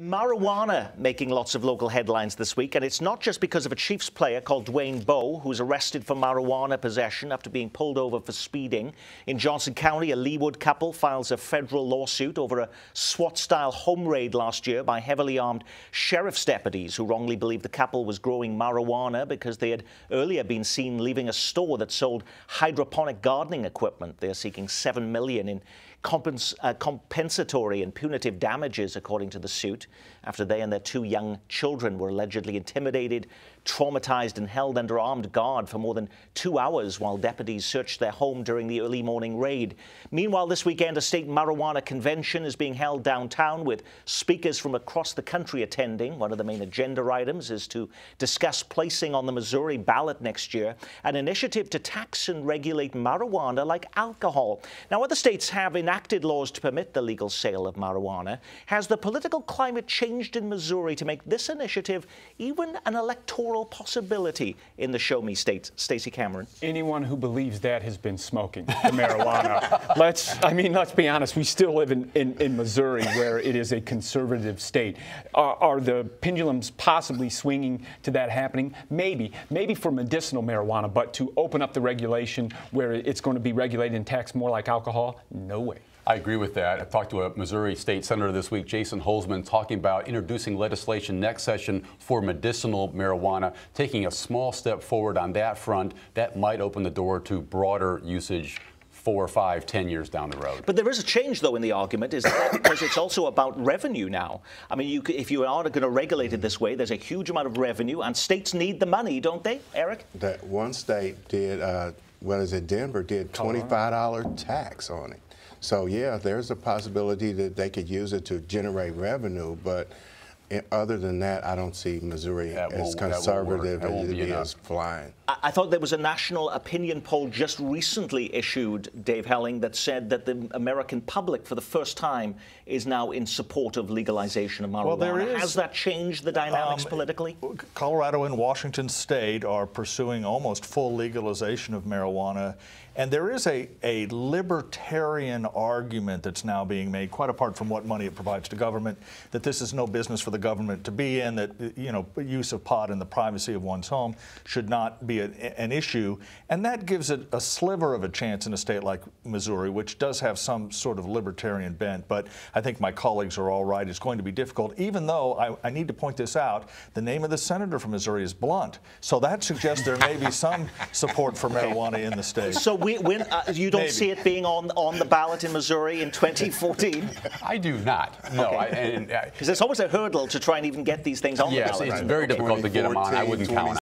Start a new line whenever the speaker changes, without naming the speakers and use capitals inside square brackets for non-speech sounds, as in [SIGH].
Marijuana making lots of local headlines this week, and it's not just because of a Chiefs player called Dwayne Bowe, who's arrested for marijuana possession after being pulled over for speeding. In Johnson County, a Leawood couple files a federal lawsuit over a SWAT-style home raid last year by heavily armed sheriff's deputies who wrongly believed the couple was growing marijuana because they had earlier been seen leaving a store that sold hydroponic gardening equipment. They're seeking 7 million in compens uh, compensatory and punitive damages, according to the suit, after they and their two young children were allegedly intimidated, traumatized, and held under armed guard for more than two hours while deputies searched their home during the early morning raid. Meanwhile, this weekend, a state marijuana convention is being held downtown with speakers from across the country attending. One of the main agenda items is to discuss placing on the Missouri ballot next year an initiative to tax and regulate marijuana like alcohol. Now, other states have in enacted laws to permit the legal sale of marijuana, has the political climate changed in Missouri to make this initiative even an electoral possibility in the Show Me state? Stacey Cameron.
Anyone who believes that has been smoking [LAUGHS] marijuana. let's, I mean, let's be honest. We still live in, in, in Missouri where it is a conservative state. Are, are the pendulums possibly swinging to that happening? Maybe. Maybe for medicinal marijuana, but to open up the regulation where it's going to be regulated and taxed more like alcohol? No way.
I agree with that. I talked to a Missouri state senator this week, Jason Holsman, talking about introducing legislation next session for medicinal marijuana, taking a small step forward on that front. That might open the door to broader usage four, five, ten years down the road.
But there is a change, though, in the argument, is that because it's also about revenue now. I mean, you, if you are going to regulate it this way, there's a huge amount of revenue, and states need the money, don't they, Eric?
That one state did, uh, what is it, Denver did $25 tax on it. So yeah, there's a possibility that they could use it to generate revenue, but other than that, I don't see Missouri as conservative as it is flying.
I thought there was a national opinion poll just recently issued, Dave Helling, that said that the American public, for the first time, is now in support of legalization of marijuana. Well, there is, Has that changed the dynamics um, politically?
Colorado and Washington State are pursuing almost full legalization of marijuana. And there is a, a libertarian argument that's now being made, quite apart from what money it provides to government, that this is no business for the government to be in, that you know use of pot in the privacy of one's home should not be a, an issue. And that gives it a sliver of a chance in a state like Missouri, which does have some sort of libertarian bent. But I think my colleagues are all right. It's going to be difficult, even though I, I need to point this out. The name of the senator from Missouri is Blunt. So that suggests there may be some support for marijuana in the state.
So we, when, uh, you don't Maybe. see it being on on the ballot in Missouri in 2014?
I do not. No,
because okay. it's always a hurdle to try and even get these things on
yes,
the ballot.
Yes, it's very difficult to get them on. I wouldn't count